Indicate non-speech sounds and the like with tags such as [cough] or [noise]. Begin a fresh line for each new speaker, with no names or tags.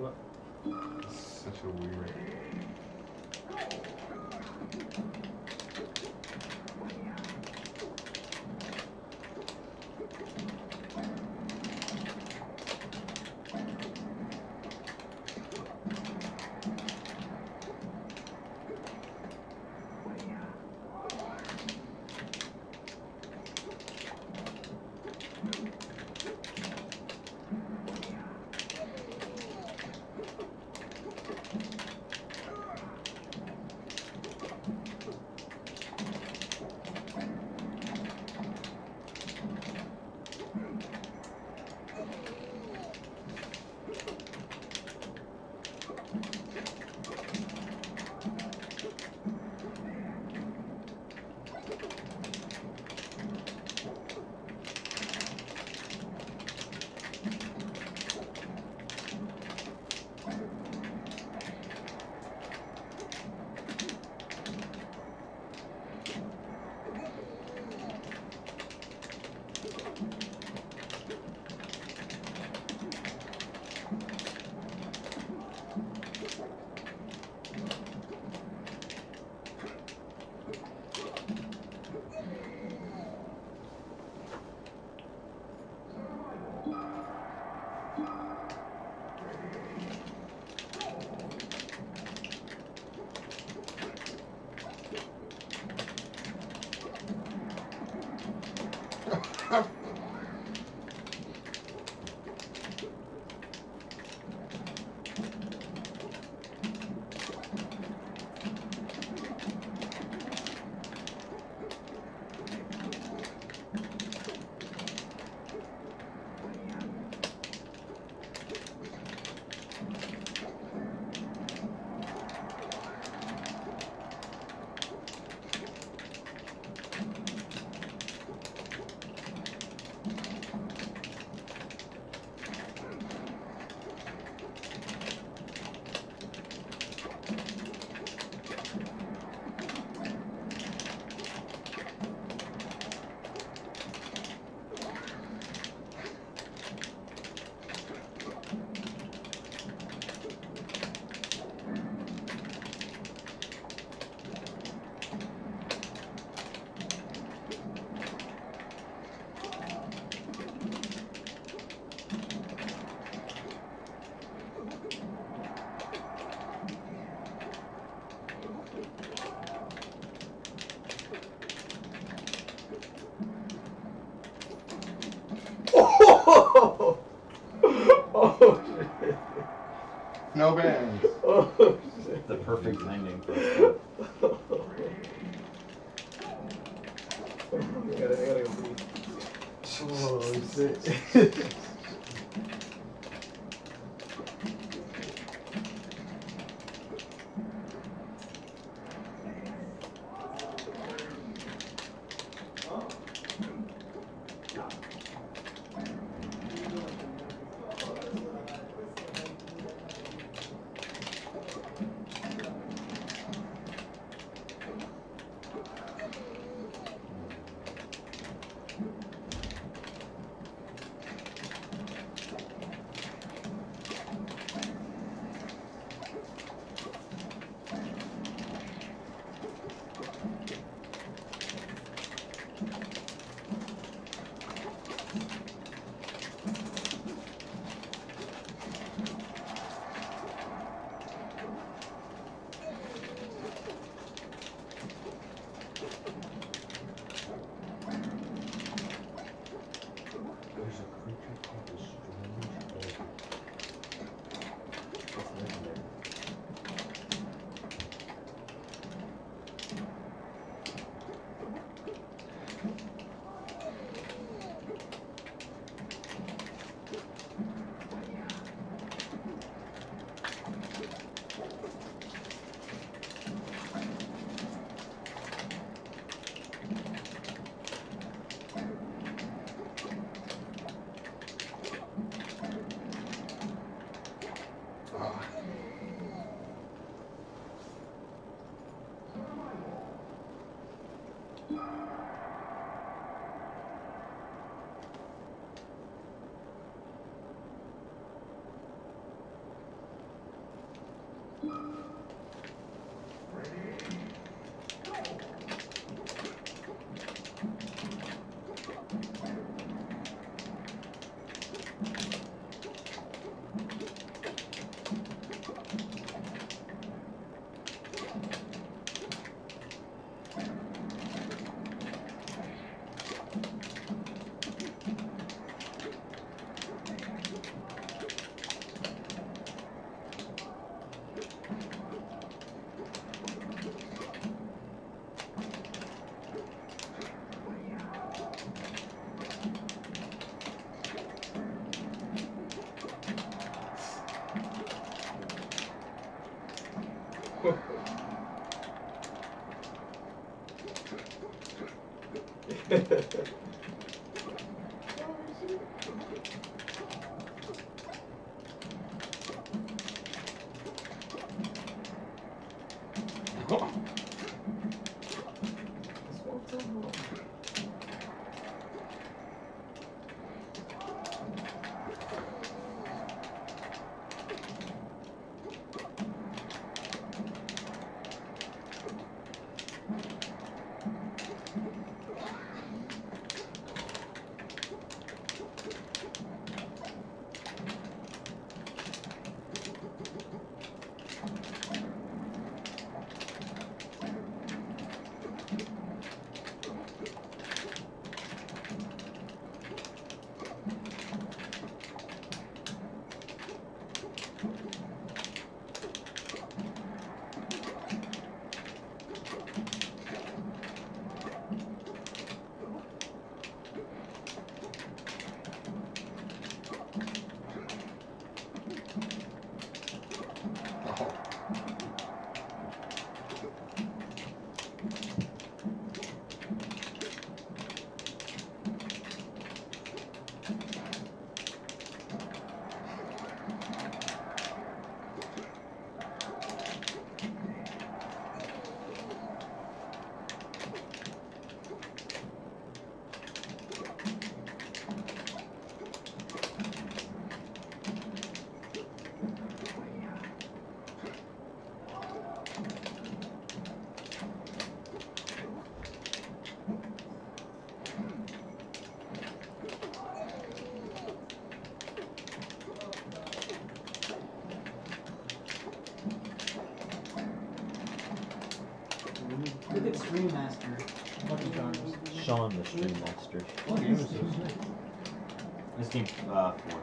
What?
Such a weird.
Ha
No bands.
Oh shit.
The perfect landing for a flip.
I gotta, I gotta go pee. Oh shit. [laughs]
There's
a creek. Oh. At Stream Master. Lucky Charms.
Sean the Stream Master.
What game is this?
This game, uh, four.